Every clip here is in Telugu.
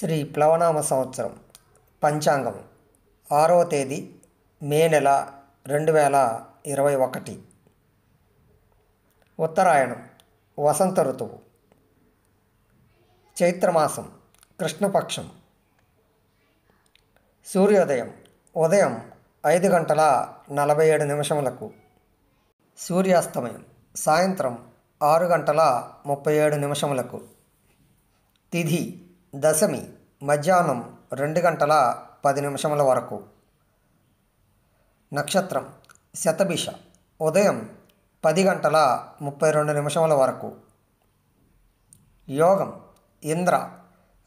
శ్రీ ప్లవనామ సంవత్సరం పంచాంగం ఆరవ తేదీ మే నెల రెండు వేల ఇరవై ఒకటి. ఉత్తరాయణం వసంత ఋతువు. చైత్రమాసం కృష్ణపక్షం. సూర్యోదయం ఉదయం ఐదు గంటల నలభై ఏడు నిమిషములకు. సూర్యాస్తమయం సాయంత్రం ఆరు గంటల ముప్పై ఏడు నిమిషములకు. తిథి దశమి మధ్యాహ్నం రెండు గంటల పది నిమిషముల వరకు. నక్షత్రం శతభిష ఉదయం పది గంటల ముప్పై రెండు నిమిషముల వరకు. యోగం ఇంద్ర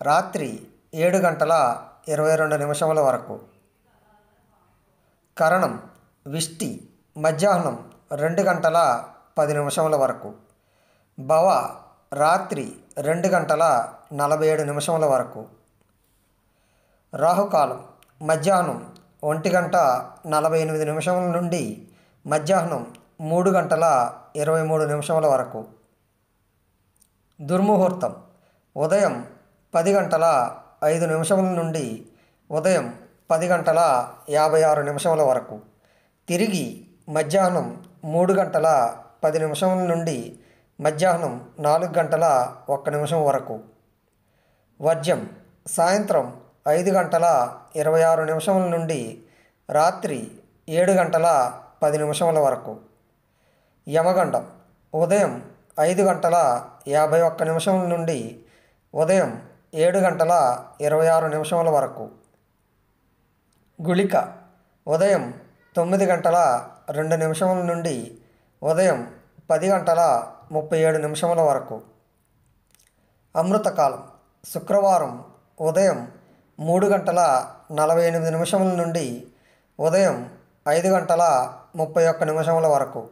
రాత్రి ఏడు గంటల ఇరవై రెండు నిమిషముల వరకు. కరణం విష్టి మధ్యాహ్నం రెండు గంటల పది నిమిషముల వరకు. భవ రాత్రి రెండు గంటల నలభై ఏడు నిమిషముల వరకు. రాహుకాలం మధ్యాహ్నం ఒంటి గంట నలభై ఎనిమిది నిమిషముల నుండి మధ్యాహ్నం మూడు గంటల ఇరవై మూడు నిమిషముల వరకు. దుర్ముహూర్తం ఉదయం పది గంటల ఐదు నిమిషముల నుండి ఉదయం పది గంటల యాభై ఆరు నిమిషముల వరకు. తిరిగి మధ్యాహ్నం మూడు గంటల పది నిమిషముల నుండి మధ్యాహ్నం నాలుగు గంటల ఒక్క నిమిషం వరకు. వర్జ్యం సాయంత్రం ఐదు గంటల ఇరవై ఆరు నిమిషముల నుండి రాత్రి ఏడు గంటల పది నిమిషముల వరకు. యమగండం ఉదయం ఐదు గంటల యాభై ఒక్క నిమిషముల నుండి ఉదయం ఏడు గంటల ఇరవై ఆరు నిమిషముల వరకు. గుళిక ఉదయం తొమ్మిది గంటల రెండు నిమిషముల నుండి ఉదయం పది గంటల ముప్పై ఏడు నిమిషముల వరకు. అమృతకాలం శుక్రవారం ఉదయం మూడు గంటల నలభై ఎనిమిది నిమిషముల నుండి ఉదయం ఐదు గంటల ముప్పై ఒక్క నిమిషముల వరకు.